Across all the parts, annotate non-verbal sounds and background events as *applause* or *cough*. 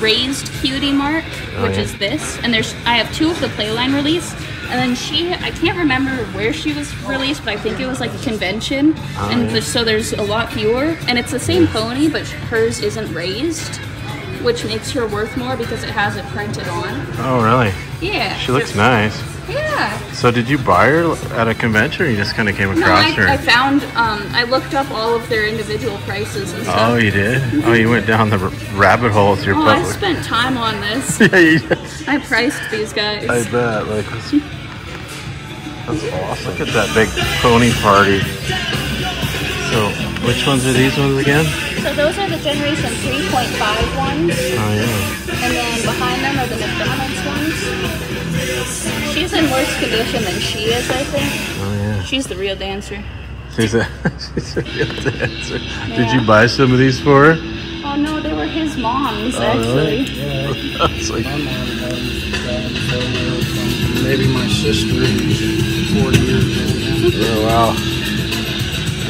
raised cutie mark, Oh, which yeah. is this, and there's I have two of the Playline release, and then she I can't remember where she was released, but I think it was like a convention, Oh, and yeah. there's- so there's a lot fewer, and it's the same pony, but hers isn't raised, which makes her worth more because it has it printed on. Oh, really? Yeah. She looks nice. Yeah. So did you buy her at a convention or you just kind of came No, across I, her? I found um, I looked up all of their individual prices and stuff. Oh, you did? Oh, you went down the rabbit hole with your Oh, I spent time on this. *laughs* yeah, you did. I priced these guys. I bet. Like, that's, that's awesome. Look at that big pony party. So, which ones are these ones again? So those are the Generation 3.5 ones, Oh, yeah. and then behind them are the McDonald's ones. She's in worse condition than she is, I think. Oh, yeah. She's the real dancer. She's a, *laughs* she's a real dancer. Did you buy some of these for her? Oh no, they were his mom's Oh, actually. really? *laughs* That's like, My mom got them uh, from maybe my sister, who's 40 years old now. oh, wow.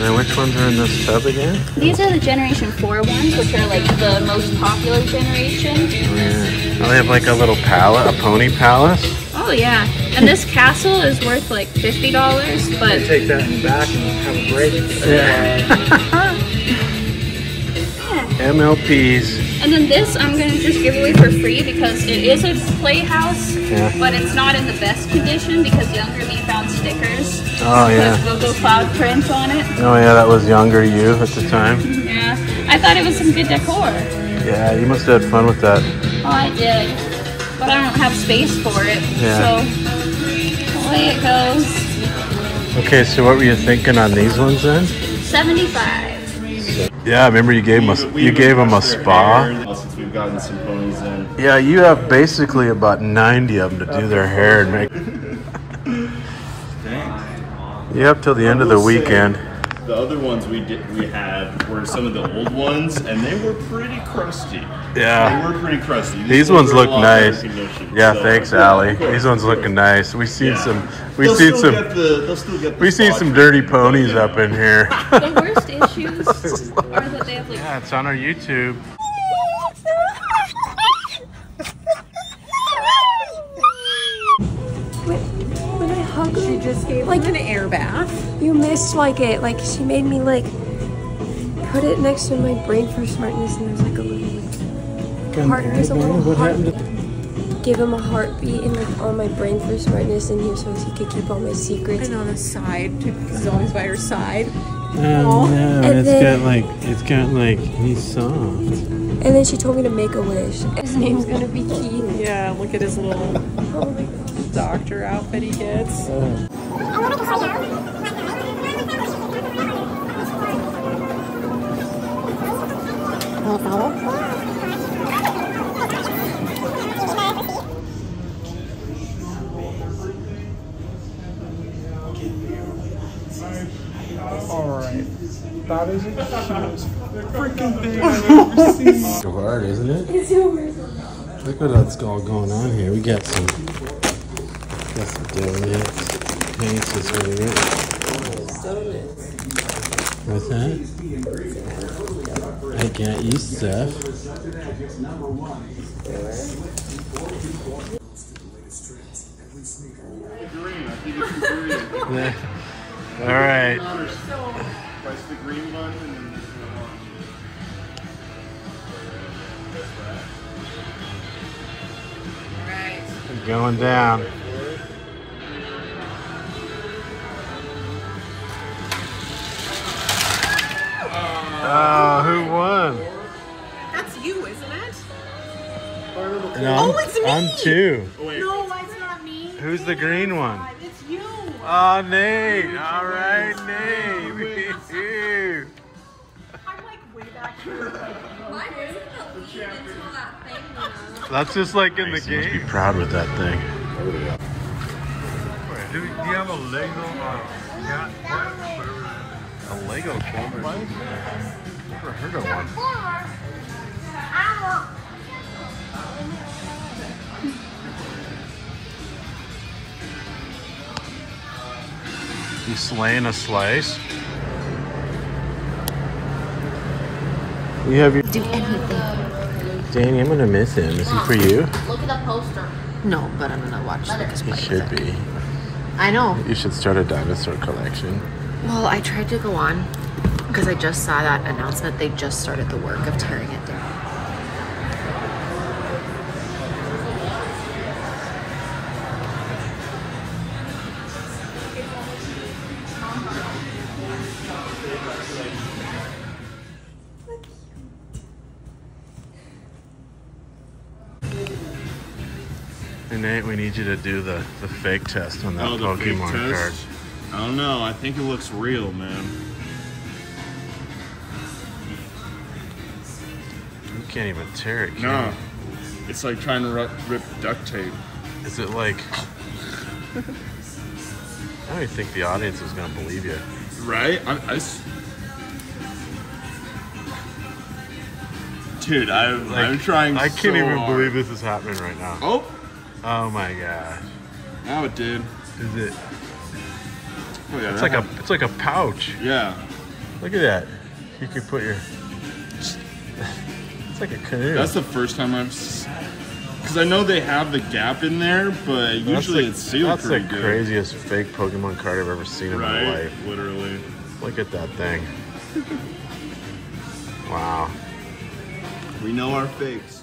And then which ones are in this tub again? These are the Generation 4 ones, which are like the most popular generation. Oh, yeah. Oh, they have like a little palace, a pony palace. Oh yeah, and this castle is worth like fifty dollars, I but take that in the back and have a break. *laughs* *laughs* MLPs. and then this I'm gonna just give away for free because it is a playhouse, Yeah. but it's not in the best condition because younger me found stickers. Oh, yeah. With Google Cloud print on it. Oh, yeah, that was younger you at the time. Yeah, I thought it was some good decor. Yeah, you must have had fun with that. Oh, I did, but I don't have space for it. Yeah. So away it goes. Okay, so what were you thinking on these ones then? Seventy-five. Yeah, I remember you gave them a, you gave them a spa. Since we've gotten some ponies in. Yeah, you have basically about 90 of them to do their hair and make. You have till the end of the weekend. The other ones we did we had were some of the old ones, and they were pretty crusty. Yeah. They were pretty crusty. These ones ones look nice. Yeah, so- thanks, Yeah, Allie. course. These ones looking nice. We've seen Yeah. some. We've They'll seen still some. Get the, they'll still get the We've seen some dirty ponies up in here. The issues are that they have like yeah, it's on our YouTube. When I hug her, She just gave Like- an air bath. you missed like it. Like she made me like put it next to my brain for smartness, and there's like a little like, heart. There's a little heart. Give him a heartbeat and like on my brain for smartness, in here so he could keep all my secrets. And on the side, he's always by her side. Oh no, And it's then- got like it's got like he's soft. And then she told me to make a wish. His name's gonna be Keith. Yeah, look at his little Oh doctor outfit he gets. Uh. Alright. That is it. freaking thing I've *laughs* ever seen. So hard, isn't it? It's yours. Look what that's all going on here. We got some, got some donuts. Paints is over it. What's that? I got you stuff. Yeah. All right. *laughs* Press the green button and then just go on. We're going down. Oh, who won? That's you, isn't it? No, Oh, it's me! I'm two. Oh, no, it's not me. Who's the green one? It's you. Oh, Nate. All right, Nate. That's just like in the game. Be proud with that thing. Do, do you have a Lego uh, cat? A Lego cat? Never heard of one. You slaying a slice? You have your do anything. Danny, I'm gonna miss him. Is he for you? Look at the poster. No, but I'm gonna watch Lucas He play should be. I know. You should start a dinosaur collection. Well, I tried to go on because I just saw that announcement. They just started the work of tearing it down. And Nate, we need you to do the, the fake test on that Oh, Pokemon card. I don't know. I think it looks real, man. You can't even tear it, can No. you? It's like trying to rip duct tape. Is it like... I don't even think the audience is gonna believe you. Right? I, I s- Dude, I, I'm trying I can't so even hard. believe this is happening right now. Oh, Oh my gosh. now it did. Is it? Oh, yeah, It's like a it's like a pouch. Yeah. Look at that. You could put your. It's like a canoe. That's the first time I've. Because I know they have the gap in there, but That's usually the- it's sealed That's pretty the good. craziest fake Pokemon card I've ever seen in my life. Literally. Look at that thing. *laughs* wow. We know our fakes.